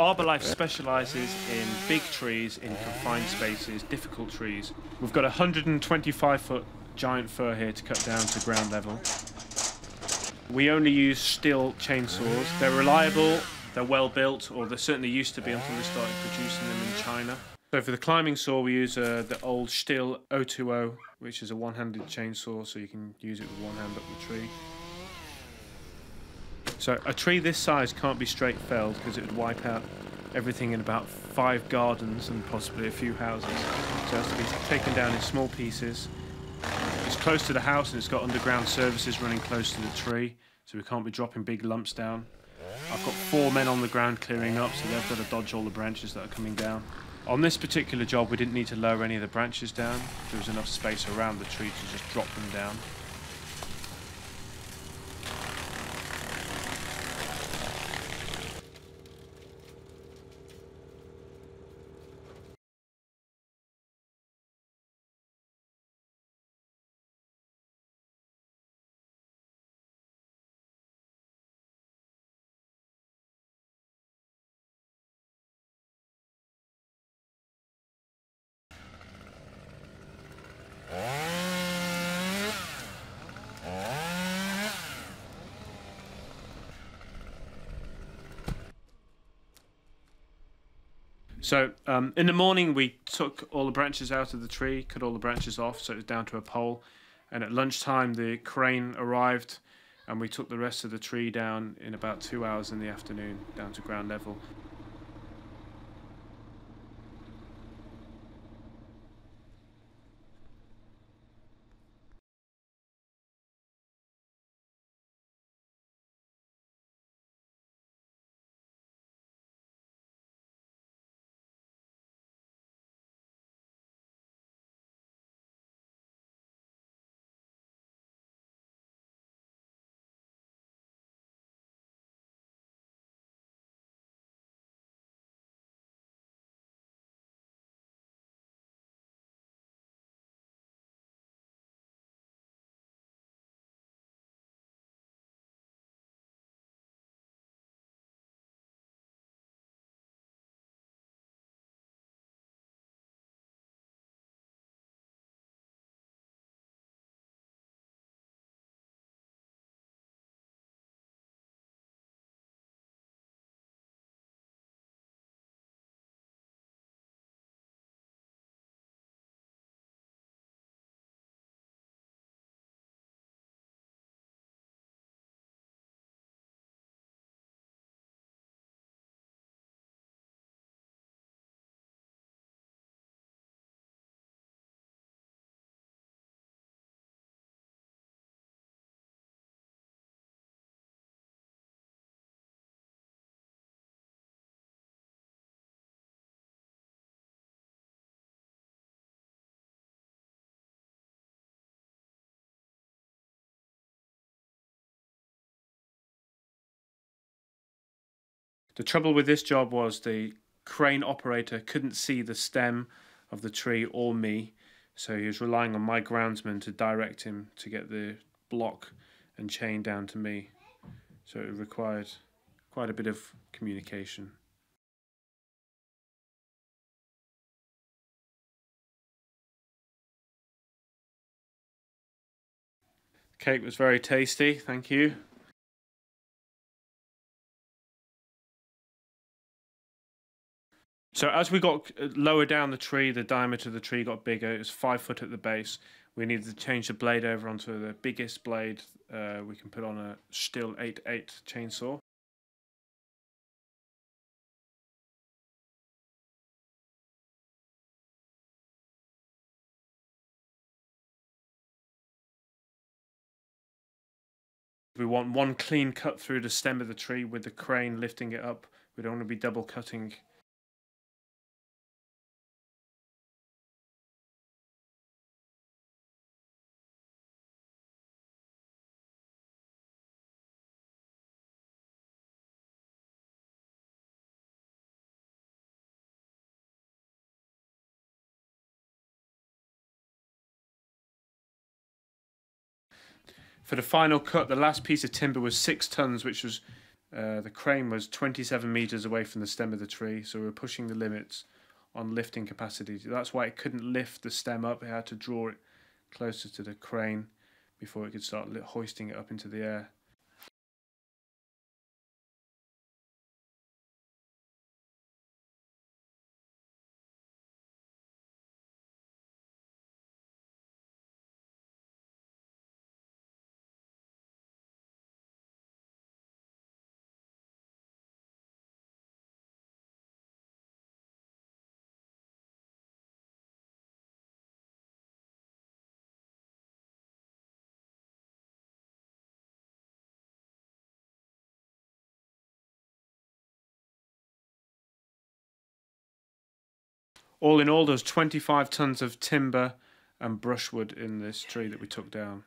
Arborlife specialises in big trees in confined spaces, difficult trees. We've got a 125 foot giant fir here to cut down to ground level. We only use Stihl chainsaws. They're reliable, they're well built, or they certainly used to be until they started producing them in China. So for the climbing saw, we use uh, the old Stihl 020, which is a one-handed chainsaw, so you can use it with one hand up the tree. So a tree this size can't be straight felled because it would wipe out everything in about five gardens and possibly a few houses. So it has to be taken down in small pieces. It's close to the house and it's got underground services running close to the tree, so we can't be dropping big lumps down. I've got four men on the ground clearing up, so they've got to dodge all the branches that are coming down. On this particular job, we didn't need to lower any of the branches down. There was enough space around the tree to just drop them down. So um, in the morning, we took all the branches out of the tree, cut all the branches off, so it was down to a pole. And at lunchtime, the crane arrived, and we took the rest of the tree down in about two hours in the afternoon, down to ground level. The trouble with this job was the crane operator couldn't see the stem of the tree or me, so he was relying on my groundsman to direct him to get the block and chain down to me. So it required quite a bit of communication. Cake was very tasty, thank you. So as we got uh, lower down the tree, the diameter of the tree got bigger. It was five foot at the base. We needed to change the blade over onto the biggest blade uh, we can put on a Stihl 8.8 chainsaw. We want one clean cut through the stem of the tree with the crane lifting it up. We don't want to be double cutting For the final cut, the last piece of timber was six tons, which was Uh, the crane was 27 meters away from the stem of the tree, so we were pushing the limits on lifting capacity. That's why it couldn't lift the stem up. It had to draw it closer to the crane before it could start hoisting it up into the air. All in all, there's 25 tons of timber and brushwood in this tree that we took down.